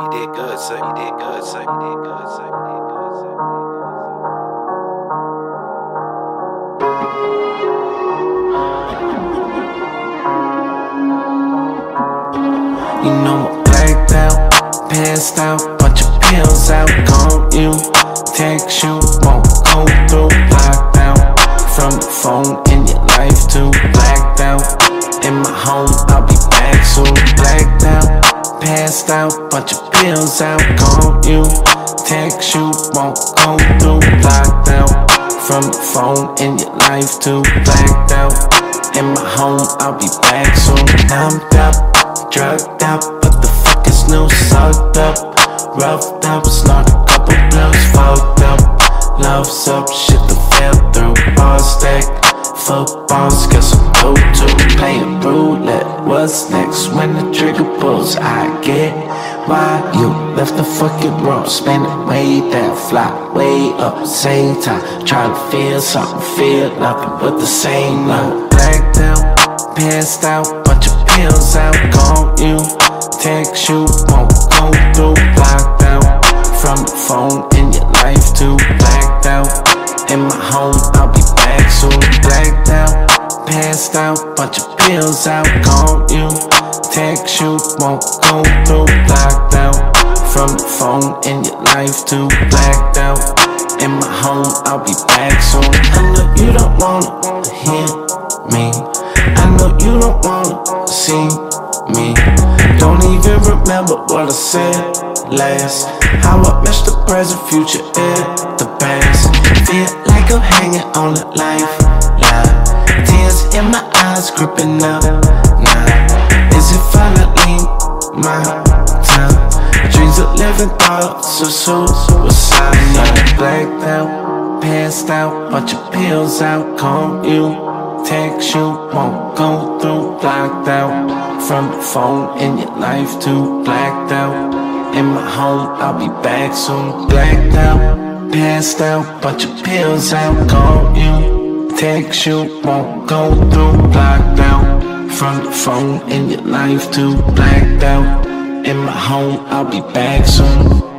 You did good, son. You did good, son. You did good, son. You did good, son. You know I'm blacked out, passed out, bunch of pills out, call you, text you, won't go through, locked out, from the phone in your life to passed out, bunch of pills out, call you, text you, won't go through, locked out, from the phone in your life to blacked out, in my home, I'll be back soon, numbed up, Drugged out, but the fuck is new, sucked up Roughed up, snort a couple blunts, fucked up Love's up, shit that fell through. Ball stack, footballs, guess I'm go to Playing roulette, what's next when the trigger pulls? I get why you left the fucking room. Spin it way down, fly way up Same time, Try to feel something Feel nothing but the same love. Blacked out, passed out Bunch of pills out, call you Text you, won't go through. Blocked out From the phone in your life to blacked out In my home, I'll be back soon Blacked out, passed out Bunch of pills out, call you. Text you, won't go through Blocked out. From the phone in your life to blacked out. In my home, I'll be back soon. I know you don't wanna hear me. I know you don't wanna see me. Don't even remember what I said last. How I missed the present, future, and the past. Feel on a lifeline Tears in my eyes, gripping up now Is it finally my time? Dreams of living thoughts of suicide I'm blacked out, passed out Bunch of pills out, call you Text you, won't go through. Blocked out From the phone in your life to blacked out In my home, I'll be back soon. Blacked out, passed out Bunch of pills out, call you Text you, won't go through. Blocked out From the phone in your life too. Blacked out In my home, I'll be back soon